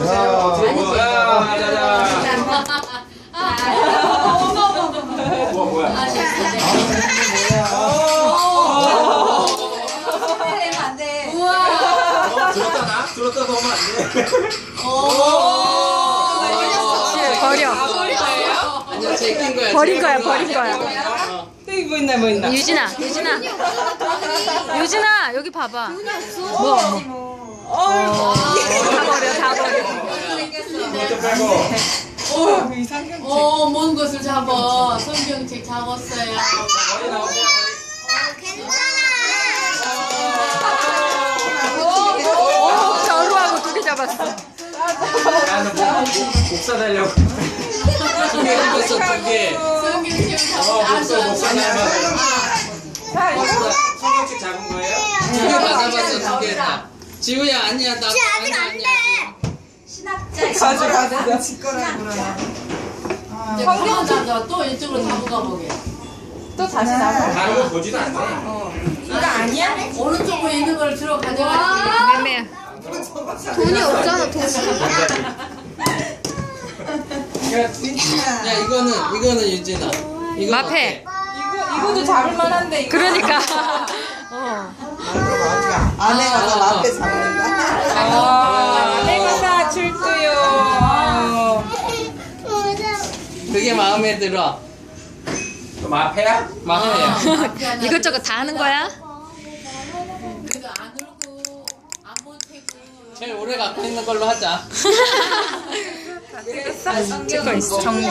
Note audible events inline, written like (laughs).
뭐? 어, 안 돼. 버려. 거야. 버린 거야, 낀 버린. 어. 뭐 있나 뭐 있나 유진아, 유진아. 유진아, 여기 봐봐. 뭐, 뭐. 다 버려, 다 버려. 이것도 빼고. 어, 이 상경 어, 먼 것을 잡아. 성경책 잡았어요. 머리 나오세요. 오, 겨루하고 두 개 잡았어. 머리. 나는 목, 목, 목 사 달려고. 두개 잡았어, 두 개. 성경책 어, 잡았어. 목사 목 사달려고. 자 이거 성경책 잡은 거예요? 두개다 잡았어, 두개 다. 지우야, 아니야, 나. 아직 안 돼. 가져갔어 이제 그만 잡아. 또 이쪽으로 잡아가 보게. 또 다시 나가 다른 거 보지도 않네. 이거 아니야? 오른쪽으로 있는 걸 들어 가져가. 매매야. 돈이 없잖아 돈. 야, 이거는, 이거는 유진아. 이거 마패. 이거 이거도 잡을 만한데 이거 그러니까. 어. 아내가 더 앞에 잡 그게 마음에 들어. 또 마패야? 마패야. 이것저것 다 하는 거야? 그래도 안 울고 안 못하고. 제일 오래 갖고 있는 걸로 하자. (laughs) 찍고 있어. 정지.